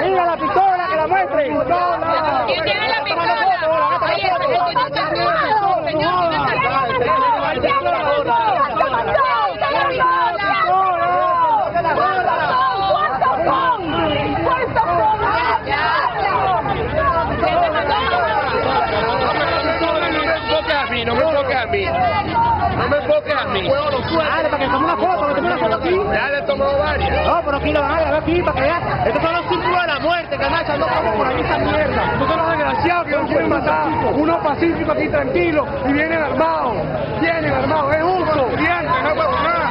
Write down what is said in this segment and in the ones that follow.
Mira la pistola, que la muestre. ¿Quién tiene la pistola? No me enfoques a mí, no me enfoques a mí. Dale, para que tome una foto, que tome una foto aquí. Ya le he tomado varias. No, pero aquí lo van a aquí para que vean. Estos son los círculos de la muerte andan echando como por ahí esta mierda. Estos son los desgraciados que nos quieren matar. Unos pacíficos aquí tranquilos y vienen armados. Vienen armados, es justo. Bien, no pasa nada.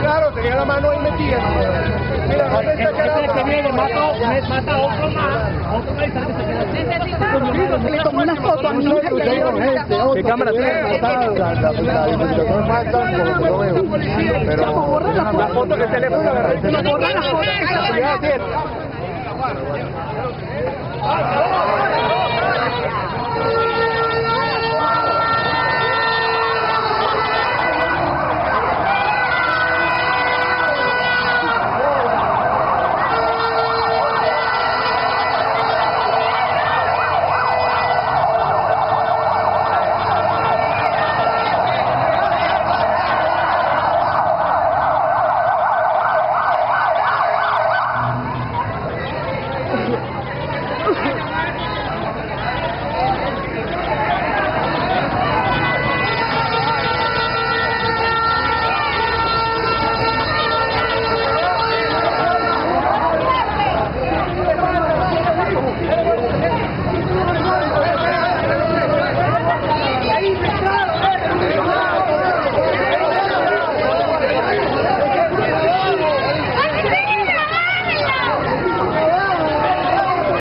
Claro, tenía la mano ahí metida. Mira, que viene, mata, mata otro más. Otro más y se queda. Una foto a mi hija y le dio. ¿Qué cámara tiene? Chamo, borra la La foto que teléfono agarré. Borra la foto. Vai, vai, vai.